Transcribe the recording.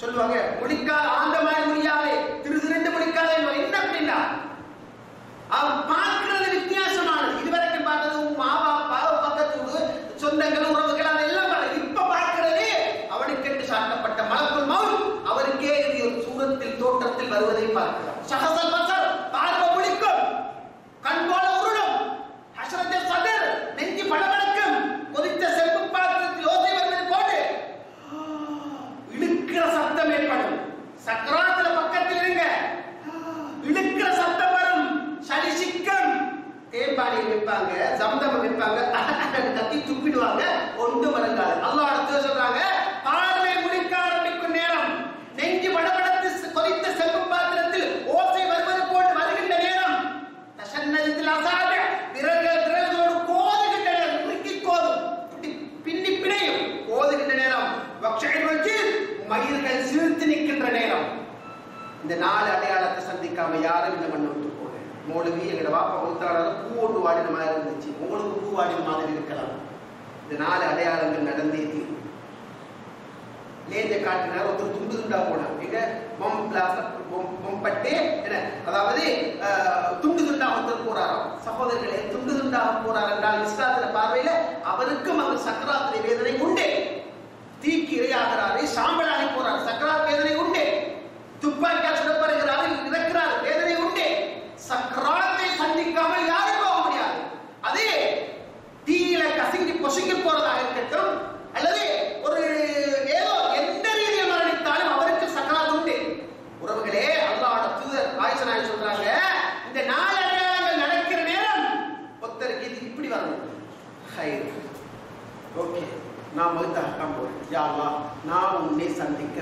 சொல்லுவாங்க முழிக்கால் ஆந்த மாதிரி முடியாதே. திரு திரண்டு முழிக்காதே என்ன அப்படின்னா அவன் பார்க்கிறது வித்தியாசமானது. இதுவரைக்கும் பார்த்தது மாவா பாவ பக்கத்து சொந்தங்கள் உறவுகள் அதெல்லாம் இப்ப பார்க்கிறது அவனுக்கென்று சாட்டப்பட்ட மலக்குள் மவுன் அவருக்கே சூரத்தில் தோற்றத்தில் வருவதை பார்க்கிறார் சகசல் பசர் பார்ப்ப தேம்பாடி ஜம்தம் சம்தம் கத்தி துப்பிடுவாங்க ஒன்று வருங்காது அல்லாஹ் அடுத்து சொல்றாங்க பார்வை முடிக்க ஆரம்பிக்கும் நேரம். நெஞ்சு படபடத்து கொதித்த செம்பு பாத்திரத்தில் ஓசை வருவது போட்டு வருகின்ற நேரம். தசன்னதத்தில் அசாத விரல்கள் விரல்களோடு கோதுகின்ற நேரம். முறுக்கி கோதும் பின்னி பிணையும் கோதுகின்ற நேரம். வக்ஷை வச்சு மயிர்கள் சிரித்து நிற்கின்ற நேரம். இந்த நாலு அடையாளத்தை சந்திக்காம யாரும் இந்த மண்ணை எங்களோட பாப்பா மௌலவி எங்கட பூ ஒன்று வாடின மாதிரி இருந்துச்சு. உங்களுக்கு பூ வாடின மாதிரி இருக்கலாம். இந்த நாலு அடையாளங்கள் நடந்தே தீரும். லேஞ்ச காட்டினார் ஒருத்தர் துண்டு துண்டா போனார். எங்க? பொம் பிளாஸ் பொம்பட்டு என்ன? அதாவது துண்டு துண்டா ஒருத்தர் போறாராம். சகோதரர்களே துண்டு துண்டா போறார் என்றால் இஸ்லாத்துல பார்வையில அவருக்கும் அவர் சக்கராத் ஓகே நான் மொய்தாக்கம் போறேன். யாவா நான் உன்னை சந்திக்க